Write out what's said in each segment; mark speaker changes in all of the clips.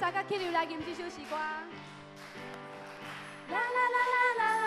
Speaker 1: 大家起来，唱这首《诗歌》。
Speaker 2: 啦啦啦啦啦。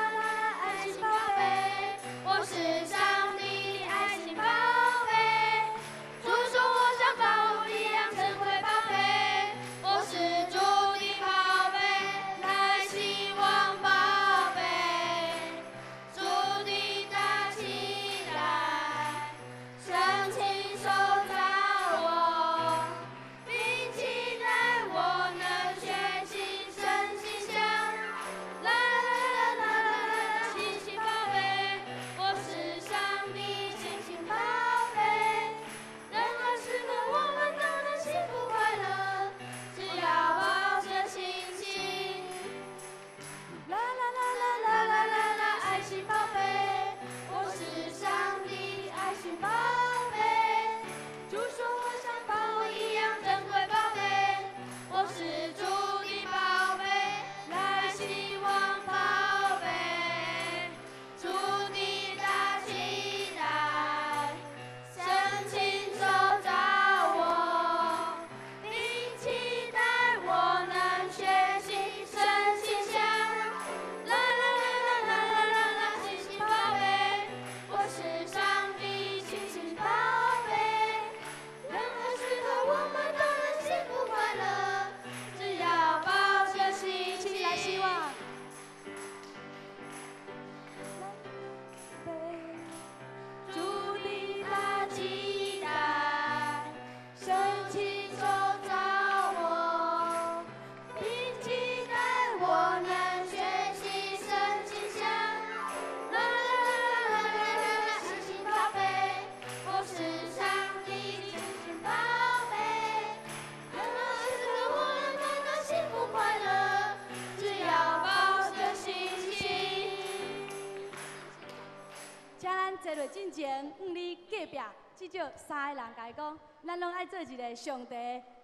Speaker 1: 坐到进前问你隔壁至少三个人甲伊讲咱拢爱做一个上帝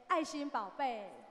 Speaker 1: 爱心宝贝。